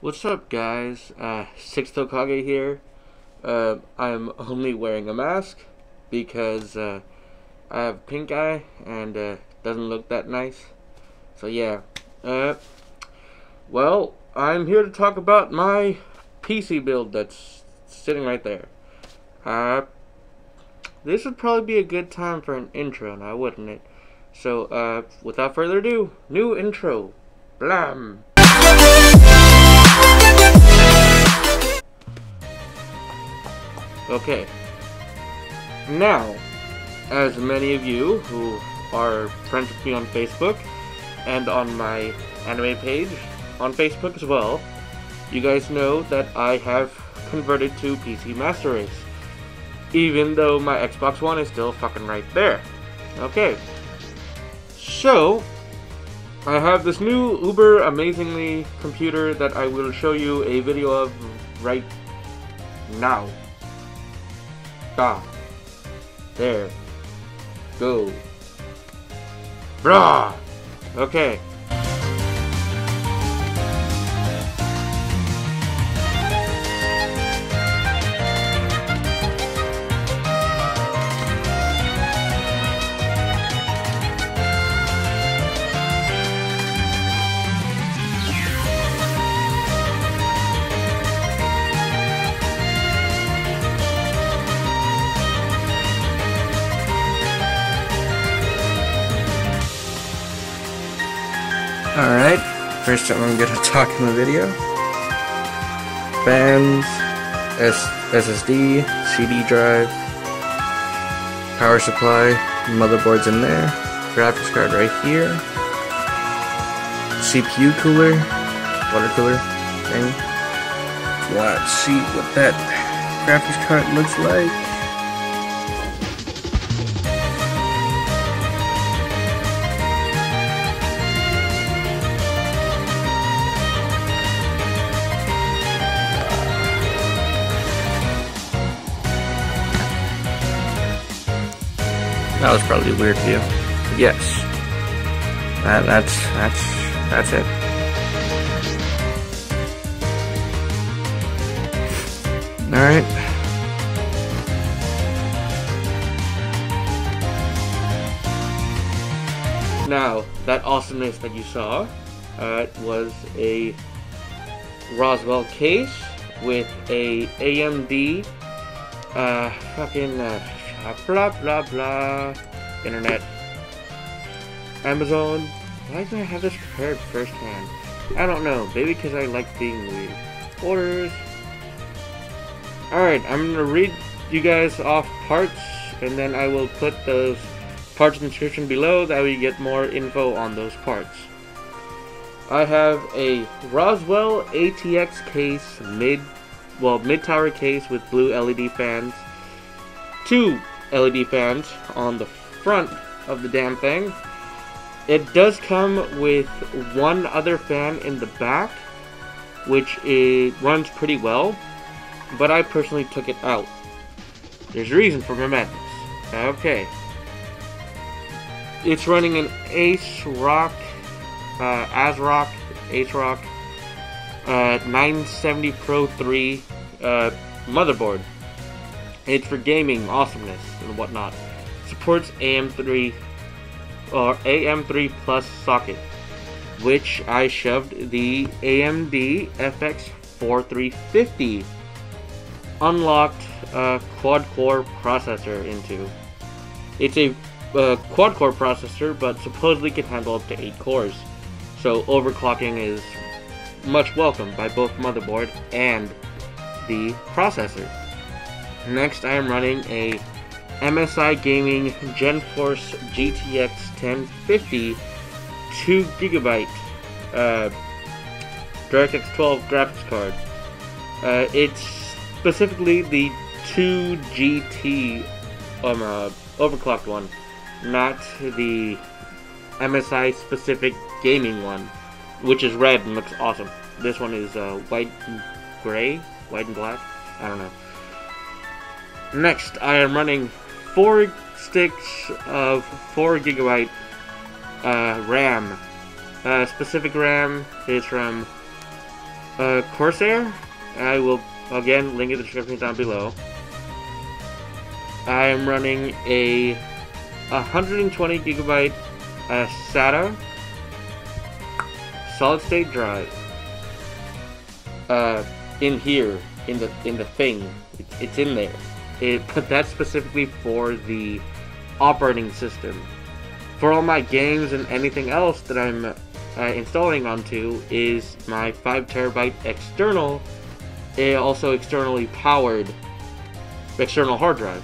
What's up, guys? Uh, Six Tokage here. Uh, I'm only wearing a mask because uh, I have pink eye and uh, doesn't look that nice. So yeah. Uh, well, I'm here to talk about my PC build that's sitting right there. Uh, this would probably be a good time for an intro now, wouldn't it? So, uh, without further ado, new intro. Blam! Okay. Now, as many of you who are friends with me on Facebook and on my anime page on Facebook as well, you guys know that I have converted to PC Master Race. Even though my Xbox One is still fucking right there. Okay. So, I have this new uber amazingly computer that I will show you a video of right now. Ah. There. Go. Brah! Okay. First time I'm gonna talk in the video. Fans, S SSD, CD drive, power supply, motherboard's in there, graphics card right here, CPU cooler, water cooler thing. Let's see what that graphics card looks like. That was probably weird view. Yes. That, that's, that's, that's it. Alright. Now, that awesomeness that you saw uh, was a Rosewill case with a AMD uh, fucking uh, blah blah blah internet. Amazon. Why do I have this prepared firsthand? I don't know. Maybe because I like being weird orders. Alright I'm gonna read you guys off parts and then I will put those parts in the description below that we get more info on those parts. I have a Rosewill ATX case mid well mid tower case with blue LED fans two LED fans on the front of the damn thing. It does come with one other fan in the back, which it runs pretty well, but I personally took it out. There's a reason for my madness. Okay. It's running an ASRock, uh, ASRock, ASRock, uh, 970 Pro 3 uh, motherboard. It's for gaming awesomeness and whatnot. Supports AM3 or AM3 Plus socket, which I shoved the AMD FX 4350 unlocked uh, quad core processor into. It's a uh, quad core processor, but supposedly can handle up to 8 cores. So overclocking is much welcomed by both motherboard and the processor. Next, I am running a MSI Gaming GeForce GTX 1050 2 gigabyte uh, DirectX 12 graphics card. Uh, it's specifically the 2 GT um, uh, overclocked one, not the MSI specific gaming one, which is red and looks awesome. This one is uh, white and gray, white and black. I don't know. Next, I am running four sticks of 4 gigabyte uh, RAM. Uh, specific RAM is from uh, Corsair. I will again link in the description down below. I am running a 120 gigabyte uh, SATA solid state drive uh, in here in the in the thing. It's in there. It, but that's specifically for the operating system. For all my games and anything else that I'm uh, installing onto is my 5 terabyte external, uh, also externally powered external hard drive.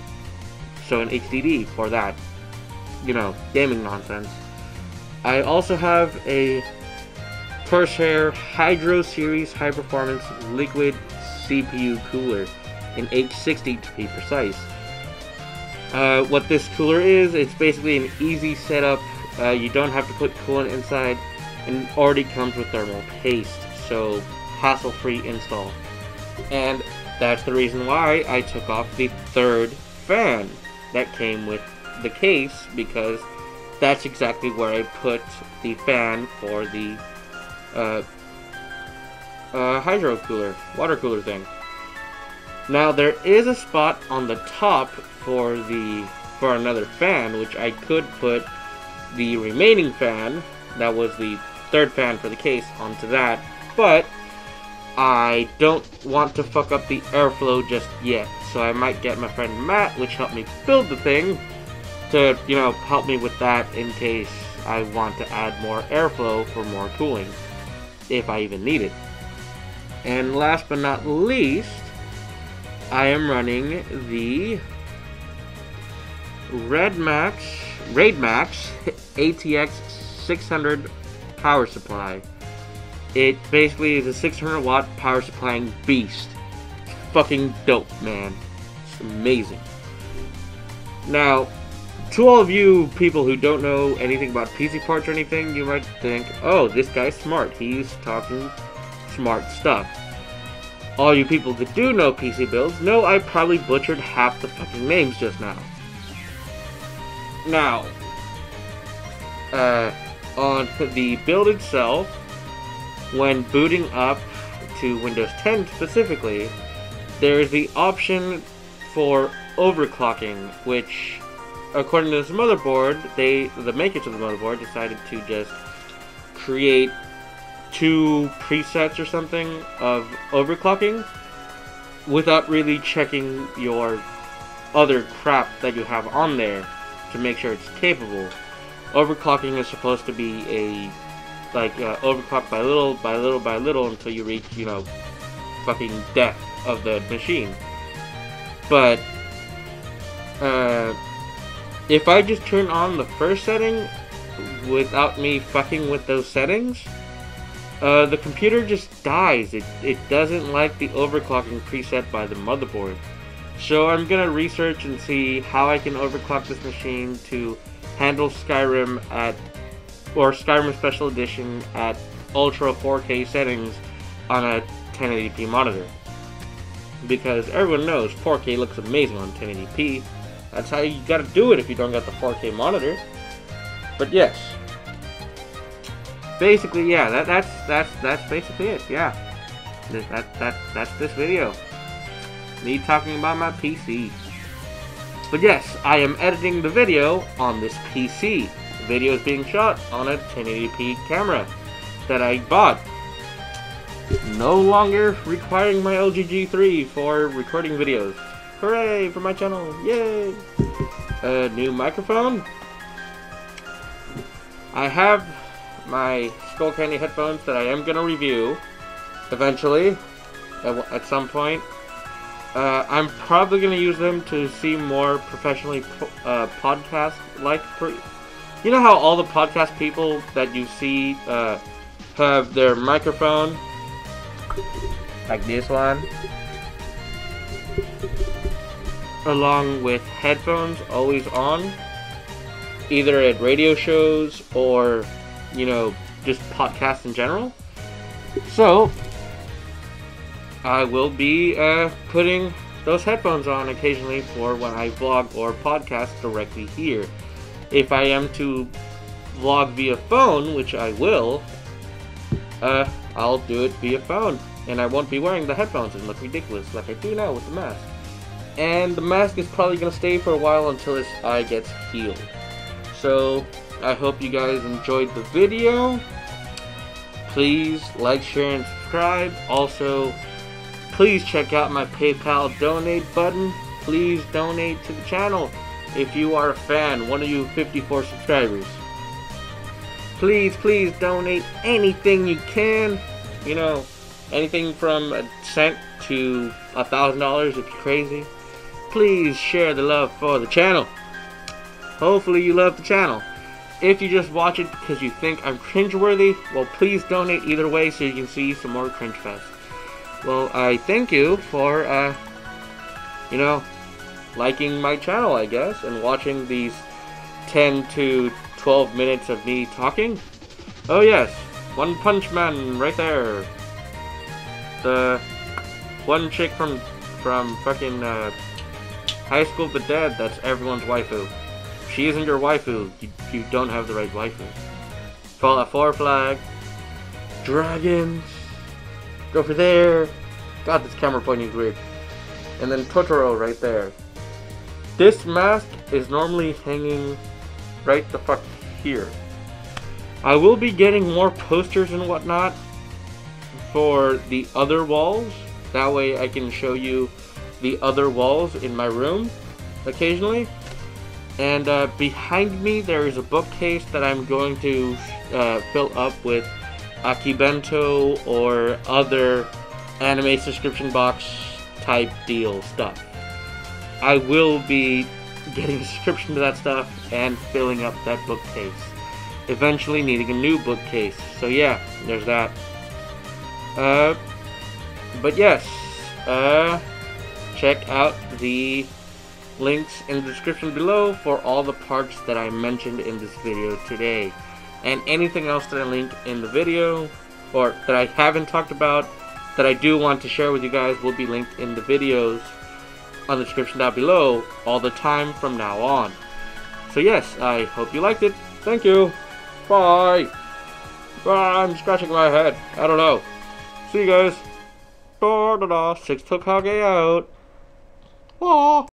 So an HDD for that, you know, gaming nonsense. I also have a Corsair Hydro Series High Performance Liquid CPU cooler in H60 to be precise. Uh, what this cooler is, it's basically an easy setup. Uh, you don't have to put coolant inside, and it already comes with thermal paste, so hassle-free install. And that's the reason why I took off the third fan that came with the case, because that's exactly where I put the fan for the uh, uh, hydro cooler, water cooler thing. Now there is a spot on the top for the for another fan, which I could put the remaining fan, that was the third fan for the case, onto that, but I don't want to fuck up the airflow just yet, so I might get my friend Matt, which helped me build the thing, to, you know, help me with that in case I want to add more airflow for more cooling, if I even need it. And last but not least, I am running the Red Max, Raidmax ATX 600 power supply. It basically is a 600 watt power supplying beast. It's fucking dope, man. It's amazing. Now, to all of you people who don't know anything about PC parts or anything, you might think, oh, this guy's smart. He's talking smart stuff. All you people that do know PC builds know I probably butchered half the fucking names just now. Now, uh, on the build itself, when booting up to Windows 10 specifically, there is the option for overclocking, which, according to this motherboard, they the makers of the motherboard decided to just create two presets or something of overclocking without really checking your other crap that you have on there to make sure it's capable. Overclocking is supposed to be a like uh, overclock by little by little by little until you reach you know fucking death of the machine. But uh, if I just turn on the first setting without me fucking with those settings, uh, the computer just dies. It, it doesn't like the overclocking preset by the motherboard. So I'm gonna research and see how I can overclock this machine to handle Skyrim at or Skyrim Special Edition at Ultra 4K settings on a 1080p monitor. Because everyone knows 4K looks amazing on 1080p. That's how you gotta do it if you don't got the 4K monitor. But yes. Basically, yeah, that, that's that's that's basically it, yeah. That, that, that that's this video me talking about my PC. But yes, I am editing the video on this PC. The video is being shot on a 1080p camera that I bought. No longer requiring my LG G3 for recording videos. Hooray for my channel, yay! A new microphone. I have my Skullcandy headphones that I am going to review eventually at, at some point. Uh, I'm probably going to use them to see more professionally po uh, podcast-like. You know how all the podcast people that you see uh, have their microphone, like this one, along with headphones always on, either at radio shows or, you know, just podcasts in general. So, I will be uh, putting those headphones on occasionally for when I vlog or podcast directly here. If I am to vlog via phone, which I will, uh, I'll do it via phone, and I won't be wearing the headphones and look ridiculous like I do now with the mask. And the mask is probably gonna stay for a while until this eye gets healed. So I hope you guys enjoyed the video. Please like, share, and subscribe. Also, please check out my PayPal donate button. Please donate to the channel if you are a fan, one of you 54 subscribers. Please, please donate anything you can. You know, anything from a cent to a thousand dollars if you're crazy. Please share the love for the channel. Hopefully you love the channel. If you just watch it because you think I'm cringeworthy, well please donate either way so you can see some more cringe fest. Well, I thank you for, uh, you know, liking my channel, I guess, and watching these 10 to 12 minutes of me talking. Oh yes, One Punch Man right there. The one chick from from fucking uh, High School of the Dead. That's everyone's waifu. She isn't your waifu, you, you don't have the right waifu. Fallout 4 flag. Dragons. Go over there. God, this camera pointing is weird. And then Totoro right there. This mask is normally hanging right the fuck here. I will be getting more posters and whatnot for the other walls. That way I can show you the other walls in my room occasionally. And uh, behind me there is a bookcase that I'm going to uh, fill up with Akibento or other anime subscription box type deal stuff. I will be getting a subscription to that stuff and filling up that bookcase. Eventually needing a new bookcase. So yeah, there's that. Uh, but yes, uh, check out the links in the description below for all the parts that I mentioned in this video today. And anything else that I link in the video, or that I haven't talked about, that I do want to share with you guys will be linked in the videos on the description down below all the time from now on. So yes, I hope you liked it. Thank you. Bye. Bye. I'm scratching my head. I don't know. See you guys. Da da da. Six Tokage out. Aww.